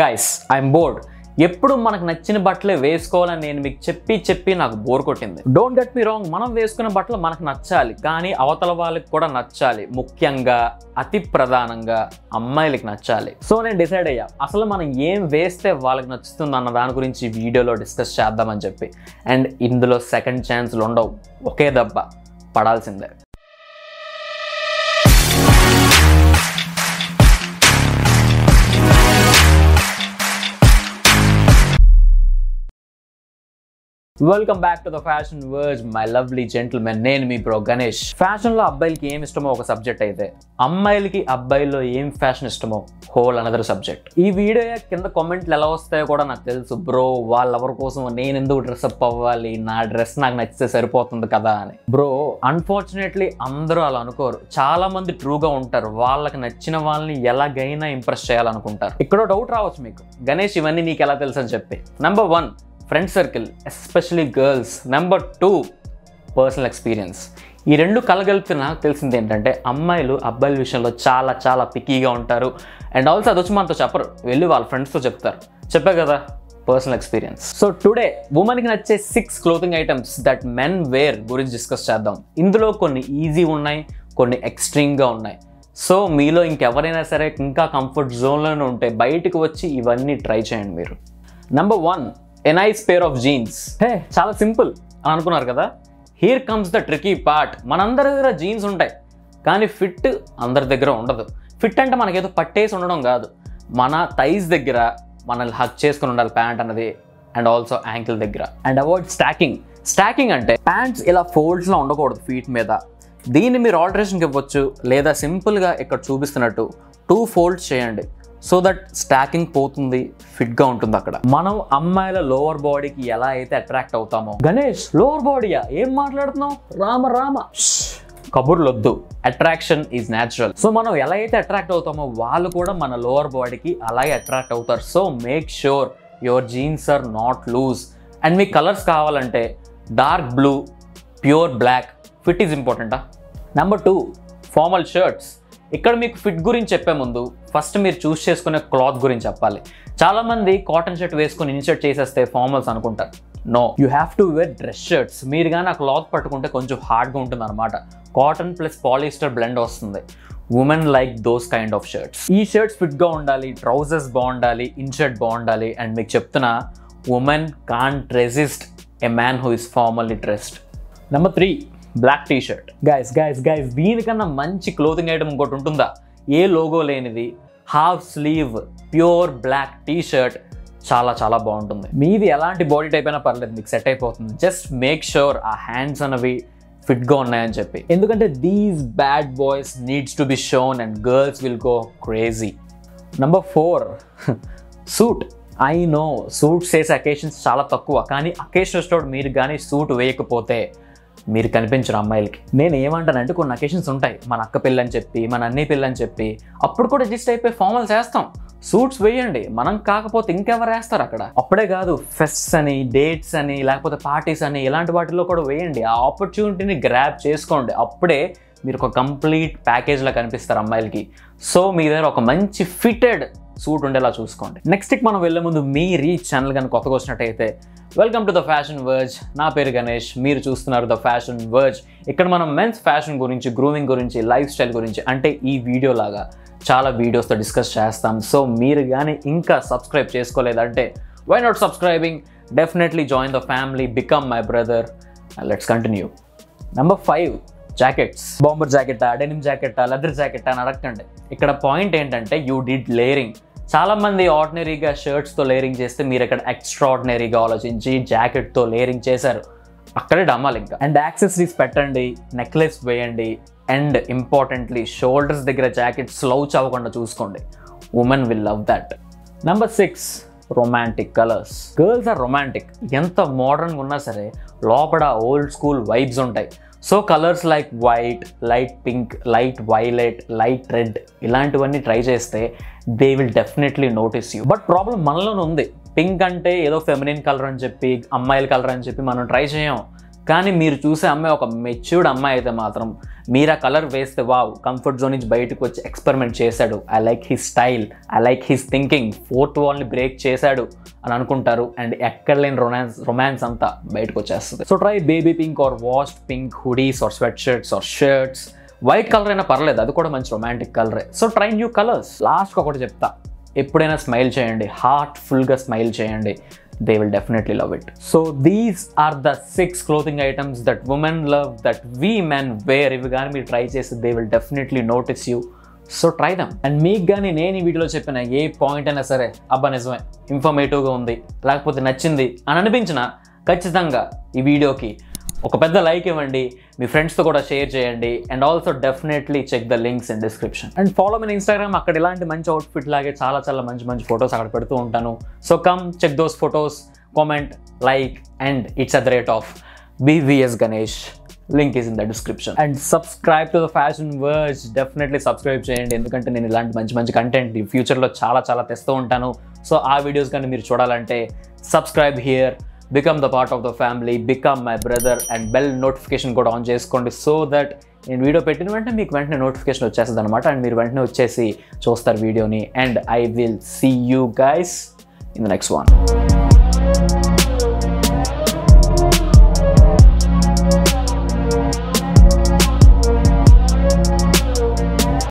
Guys I'm board ఎప్పుడు మనకు నచ్చిన బట్టలే వేసుకోవాలని నేను మీకు చెప్పి చెప్పి నాకు బోర్ కొట్టింది. డోంట్ గెట్ మీ రాంగ్ మనం వేసుకున్న బట్టలు మనకు నచ్చాలి కానీ అవతల వాళ్ళకి కూడా నచ్చాలి. ముఖ్యంగా అతి ప్రధానంగా అమ్మాయిలకి నచ్చాలి. సో నేను డిసైడ్ అయ్యా అసలు మనం ఏం వేస్తే వాళ్ళకి నచ్చుతుంది అన్న దాని గురించి వీడియోలో డిస్కస్ చేద్దామని చెప్పి. అండ్ ఇందులో సెకండ్ ఛాన్స్లు ఉండవు. ఒకే దెబ్బ పడాల్సిందే. Welcome back to the fashion words my lovely gentlemen నేను మీ బ్రో గణేష్ ఫ్యాషన్లో అబ్బాయిలకి ఏం ఇష్టమో ఒక సబ్జెక్ట్ అయితే అమ్మాయిలకి అబ్బాయిల్లో ఏం ఫ్యాషన్ ఇష్టమో హోల్ అనదర్ సబ్జెక్ట్ ఈ వీడియో కింద కామెంట్లు ఎలా వస్తాయో కూడా నాకు తెలుసు బ్రో వాళ్ళెవరి కోసం నేను ఎందుకు డ్రెస్ అప్ అవ్వాలి నా డ్రెస్ నాకు నచ్చితే సరిపోతుంది కదా అని. బ్రో అన్ఫార్చునేట్లీ అందరూ అలా అనుకోరు. చాలా మంది ట్రూగా ఉంటారు. వాళ్ళకి నచ్చిన వాళ్ళని ఎలాగైనా ఇంప్రెస్ చేయాలనుకుంటారు. ఇక్కడ డౌట్ రావచ్చు మీకు. గణేష్ ఇవన్నీ నీకు ఎలా తెలుసు అని చెప్పి. Number one friend circle especially girls number two personal experience ఈ రెండు కలగలిపితే నాకు తెలిసింది ఏంటంటే అమ్మాయిలు అబ్బాయిల విషయంలో చాలా చాలా పిక్కీగా ఉంటారు. అండ్ ఆల్సో అది వచ్చి మనతో చెప్పరు. వెళ్ళి వాళ్ళ ఫ్రెండ్స్తో చెప్తారు. చెప్పే కదా పర్సనల్ ఎక్స్పీరియన్స్ సో టుడే ఉమెన్కి నచ్చే six clothing items that men wear గురించి డిస్కస్ చేద్దాం. ఇందులో కొన్ని ఈజీ ఉన్నాయి కొన్ని ఎక్స్ట్రీమ్గా ఉన్నాయి. సో మీలో ఇంకెవరైనా సరే ఇంకా కంఫర్ట్ జోన్లోనే ఉంటే బయటకు వచ్చి ఇవన్నీ ట్రై చేయండి మీరు. Number one a nice pair of jeans hey. చాలా సింపుల్ అని అనుకున్నారు కదా? Here comes the tricky part మనందరి దగ్గర జీన్స్ ఉంటాయి. కానీ ఫిట్ అందరి దగ్గర ఉండదు. ఫిట్ అంటే మనకేదో పట్టేసి ఉండడం కాదు. మన థైస్ దగ్గర మనల్ని హక్ చేసుకుని ఉండాలి ప్యాంట్ అన్నది అండ్ ఆల్సో యాంకిల్ దగ్గర. అండ్ అవాయిడ్ స్టాకింగ్ స్టాకింగ్ అంటే ప్యాంట్స్ ఇలా ఫోల్డ్స్లో ఉండకూడదు ఫీట్ మీద. దీన్ని మీరు ఆల్టరేషన్కి ఇవ్వచ్చు లేదా సింపుల్గా ఇక్కడ చూపిస్తున్నట్టు టూ ఫోల్డ్స్ చేయండి. సో దట్ స్టాకింగ్ పోతుంది ఫిట్గా ఉంటుంది అక్కడ. మనం అమ్మాయిల లోవర్ బాడీకి ఎలా అయితే అట్రాక్ట్ అవుతామో. గణేష్ లోవర్ బాడీయా ఏం మాట్లాడుతున్నావు? రామ రామ. కబుర్లు వద్దు. అట్రాక్షన్ ఈజ్ న్యాచురల్ సో మనం ఎలా అయితే అట్రాక్ట్ అవుతామో వాళ్ళు కూడా మన లోవర్ బాడీకి అలాగే అట్రాక్ట్ అవుతారు. So make sure your jeans are not loose and me colours కావాలంటే dark blue pure black fit is ఇంపార్టెంటా number two formal shirts ఇక్కడ మీకు ఫిట్ గురించి చెప్పే ముందు ఫస్ట్ మీరు చూస్ చేసుకునే క్లాత్ గురించి చెప్పాలి. చాలామంది కాటన్ షర్ట్ వేసుకుని ఇన్షర్ట్ చేసేస్తే ఫార్మల్స్ అనుకుంటారు. No you have to wear dress shirts. మీరు కానీ ఆ క్లాత్ పట్టుకుంటే కొంచెం హార్డ్గా ఉంటుంది అనమాట కాటన్ ప్లస్ పాలిస్టర్ బ్లెండ్ వస్తుంది. Women like those kind of shirts ఈ షర్ట్స్ ఫిట్గా ఉండాలి ట్రౌజర్స్ బాగుండాలి ఇన్షర్ట్ బాగుండాలి. అండ్ మీకు చెప్తున్నా women can't resist a man who is formally dressed number three black T shirt guys guys guys దీనికన్నా మంచి క్లోతింగ్ ఐటమ్ ఇంకోటి ఉంటుందా? ఏ లోగో లేనిది half sleeve pure black T shirt చాలా చాలా బాగుంటుంది. మీది ఎలాంటి బాడీ టైప్ అయినా పర్లేదు మీకు సెట్ అయిపోతుంది. జస్ట్ మేక్ షూర్ ఆ హ్యాండ్స్ అనేవి ఫిట్గా ఉన్నాయని చెప్పి. ఎందుకంటే these bad boys needs to be shown and girls will go crazy number four suit I know suit చేసే అకేషన్స్ చాలా తక్కువ కానీ అకేషన్ స్టోర్ మీరు కానీ సూట్ వేయకపోతే మీరు కనిపించరు అమ్మాయిలకి. నేను ఏమంటానంటే కొన్ని అకేషన్స్ ఉంటాయి. మన అక్క పిల్ల అని చెప్పి మన అన్నయ్య పిల్ల అని చెప్పి అప్పుడు కూడా అడ్జస్ట్ అయిపోయి ఫార్మల్స్ వేస్తాం సూట్స్ వేయండి. మనం కాకపోతే ఇంకెవరు వేస్తారు అక్కడ? అప్పుడే కాదు ఫెస్ట్స్ అని డేట్స్ అని లేకపోతే పార్టీస్ అని ఇలాంటి వాటిలో కూడా వేయండి. ఆ ఆపర్చునిటీని గ్రాప్ చేసుకోండి. అప్పుడే మీరు ఒక కంప్లీట్ ప్యాకేజ్లా కనిపిస్తారు అమ్మాయిలకి. సో మీ దగ్గర ఒక మంచి ఫిటెడ్ సూట్ ఉండేలా చూసుకోండి నెక్స్ట్ మనం వెళ్ళే ముందు మీ రీచ్ ఛానల్ కానీ కొత్తగా వచ్చినట్టయితే welcome to the fashion verge నా పేరు గణేష్. మీరు చూస్తున్నారు ద ఫ్యాషన్ వర్జ్ ఇక్కడ మనం మెన్స్ ఫ్యాషన్ గురించి గ్రూమింగ్ గురించి లైఫ్ స్టైల్ గురించి అంటే ఈ వీడియో లాగా చాలా వీడియోస్తో డిస్కస్ చేస్తాం. సో మీరు కానీ ఇంకా subscribe చేసుకోలేదంటే why not subscribing definitely join the family become my brother let's continue number five jackets bomber జాకెట్టా denim జాకెట్టా లెదర్ జాకెట్టా అని అడగండి ఇక్కడ పాయింట్ ఏంటంటే యూ డిడ్ లేరింగ్ చాలామంది ఆర్డినరీగా షర్ట్స్తో లేరింగ్ చేస్తే మీరు ఇక్కడ ఎక్స్ట్రాడినరీగా ఆలోచించి జాకెట్తో లేరింగ్ చేశారు. అక్కడే డమ్మాలి ఇంకా. అండ్ యాక్సెసరీస్ పెట్టండి నెక్లెస్ వేయండి అండ్ ఇంపార్టెంట్లీ షోల్డర్స్ దగ్గర జాకెట్ స్లౌచ్ అవ్వకుండా చూసుకోండి. Women will love that number six romantic colours girls are romantic ఎంత మోడర్న్గా ఉన్నా సరే లోపల ఓల్డ్ స్కూల్ వైబ్స్ ఉంటాయి. So colours like white light pink light violet light red ఇలాంటివన్నీ ట్రై చేస్తే they will definitely notice you but problem మనలోనే ఉంది. పింక్ అంటే ఏదో ఫెమినిన్ కలర్ అని చెప్పి అమ్మాయిల కలర్ అని చెప్పి మనం ట్రై చేయం. కానీ మీరు చూసే అమ్మాయి ఒక మెచ్యూర్డ్ అమ్మాయి అయితే మాత్రం మీరు ఆ కలర్ వేస్తే వావ్ కంఫర్ట్ జోన్ నుంచి బయటకు వచ్చి ఎక్స్పెరిమెంట్ చేశాడు. I like his style I like his thinking fourth వాల్ని break చేశాడు అని అనుకుంటారు. అండ్ ఎక్కడ లేని రొమాన్స్ రొమాన్స్ అంతా బయటకు వచ్చేస్తుంది. So try baby pink or washed pink hoodies or sweat shirts or shirts white colour అయినా పర్లేదు అది కూడా మంచి రొమాంటిక్ కలరే సో ట్రై న్యూ కలర్స్ లాస్ట్కి ఒకటి చెప్తా. ఎప్పుడైనా స్మైల్ చేయండి. హార్ట్ఫుల్గా స్మైల్ చేయండి. They will definitely love it so these are the six clothing items that women love that we men wear ఇవి కానీ మీరు ట్రై చేసి they will definitely notice you so try them and మీకు కానీ నేను ఈ వీడియోలో చెప్పిన ఏ పాయింట్ అయినా సరే అబ్బా నిజమే ఇన్ఫర్మేటివ్గా ఉంది లేకపోతే నచ్చింది అని అనిపించిన ఖచ్చితంగా ఈ వీడియోకి ఒక పెద్ద లైక్ ఇవ్వండి మీ ఫ్రెండ్స్తో కూడా షేర్ చేయండి and also definitely check the links in description and follow me Instagram అక్కడ ఇలాంటి మంచి అవుట్ఫిట్ లాగే చాలా చాలా మంచి మంచి ఫొటోస్ అక్కడ పెడుతూ ఉంటాను. So come check those photos comment like and it's at the rate of BVS Ganesh link is in the description and subscribe to the fashion words definitely subscribe చేయండి ఎందుకంటే నేను ఇలాంటి మంచి మంచి కంటెంట్ ఫ్యూచర్లో చాలా చాలా తెస్తూ ఉంటాను. సో ఆ వీడియోస్ కానీ మీరు చూడాలంటే subscribe here become the part of the family become my brother and bell notification కూడా ఆన్ చేసుకోండి. సో దట్ నేను వీడియో పెట్టిన వెంటనే మీకు వెంటనే నోటిఫికేషన్ వచ్చేస్తుంది అనమాట అండ్ మీరు వెంటనే వచ్చేసి చూస్తారు వీడియోని and I will see you guys in the next one